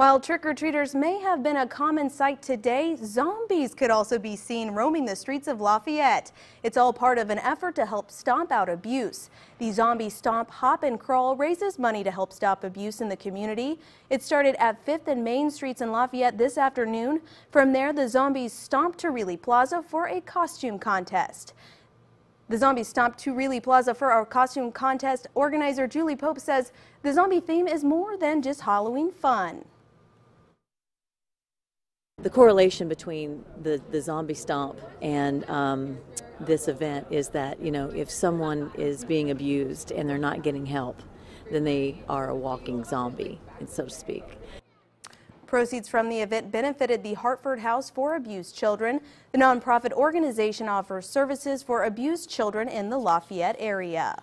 While trick-or-treaters may have been a common sight today, zombies could also be seen roaming the streets of Lafayette. It's all part of an effort to help stomp out abuse. The Zombie Stomp Hop and Crawl raises money to help stop abuse in the community. It started at 5th and Main Streets in Lafayette this afternoon. From there, the zombies stomped to Riehle Plaza for a costume contest. The zombies stomp to Riehle Plaza for our costume contest. Organizer Julie Pope says the zombie theme is more than just Halloween fun. The correlation between the, the zombie stomp and um, this event is that, you know, if someone is being abused and they're not getting help, then they are a walking zombie, so to speak. Proceeds from the event benefited the Heartford House for Abused Children. The nonprofit organization offers services for abused children in the Lafayette area.